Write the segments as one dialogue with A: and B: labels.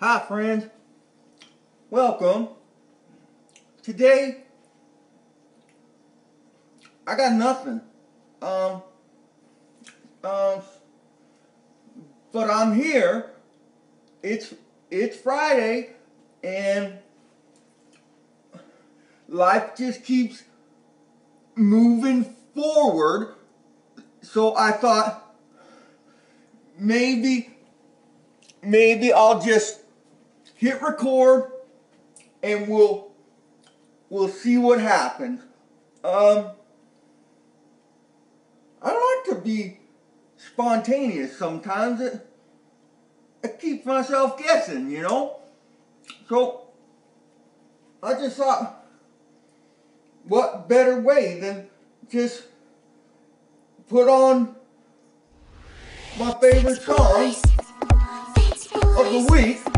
A: Hi, friends. Welcome. Today, I got nothing. Um, um, but I'm here. It's it's Friday, and life just keeps moving forward. So I thought maybe maybe I'll just hit record and we'll we'll see what happens. Um I like to be spontaneous sometimes. It, it keeps myself guessing, you know? So I just thought what better way than just put on my favorite song of the week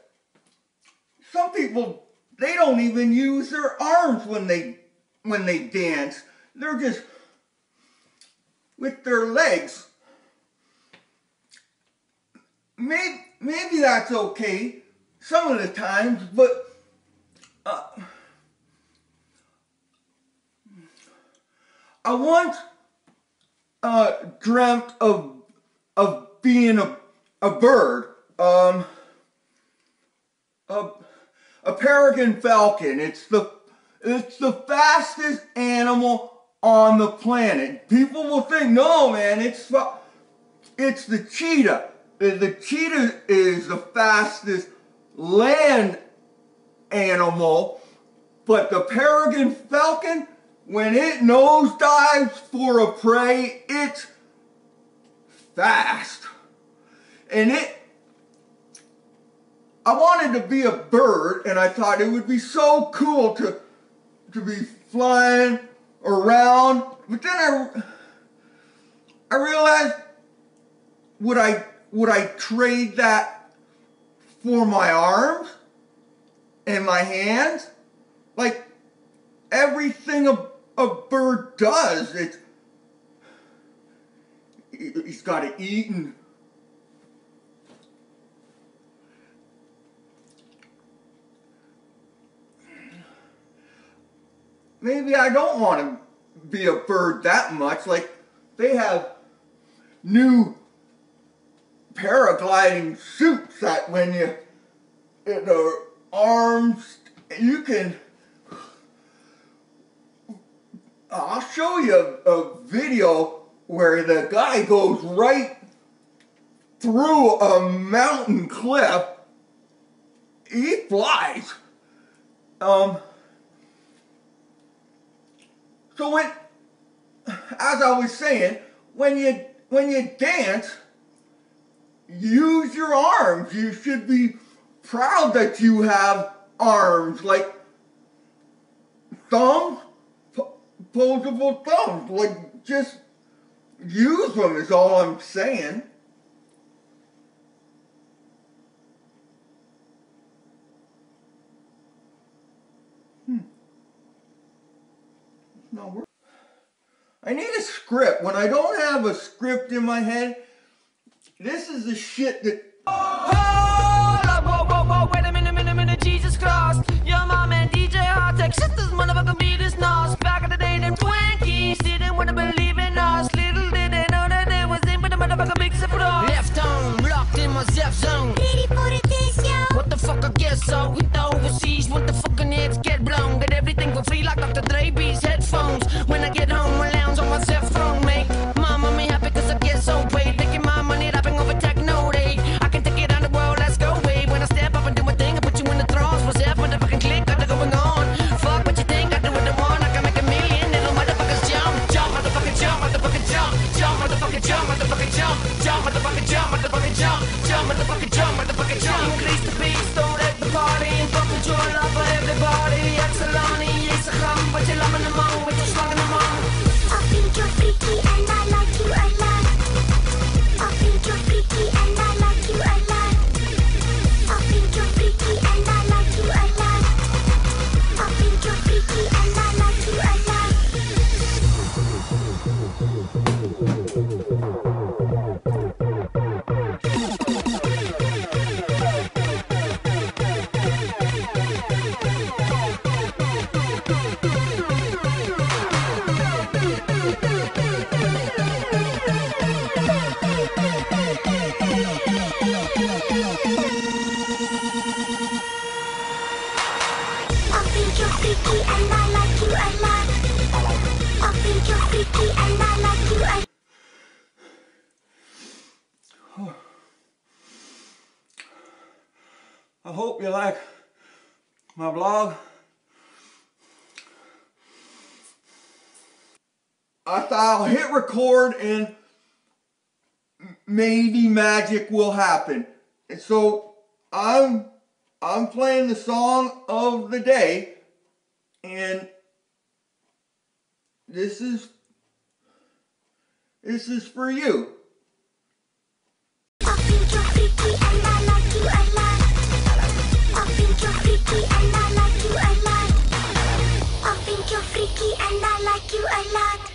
A: some people they don't even use their arms when they when they dance. They're just with their legs. Maybe maybe that's okay some of the times, but uh, I once uh, dreamt of of being a a bird. Um, peregrine falcon. It's the it's the fastest animal on the planet. People will think, no, man, it's it's the cheetah. The, cheetah is the fastest land animal, but the peregrine falcon, when it nosedives for a prey, it's fast. And it I wanted to be a bird and I thought it would be so cool to to be flying around. But then I I realized would I would I trade that for my arms and my hands? Like everything a, a bird does, it's he's got to eat and maybe I don't want to be a bird that much. Like they have new paragliding suits that when you the arms you can I'll show you a, a video where the guy goes right through a mountain cliff. He flies. Um, so when, as I was saying, when you when you dance, use your arms. You should be proud that you have arms, like thumbs, opposable thumbs. Like just use them is all I'm saying. Hmm. I need a script. When I don't have a script in my head, this is the shit that.
B: Oh, whoa, whoa, whoa, wait a minute, minute, minute, Jesus Christ. fucking
A: joke. hope you like my vlog. I thought I'll hit record and maybe magic will happen. And so I'm I'm playing the song of the day and this is this is for you. I think you're freaky and I like you a lot.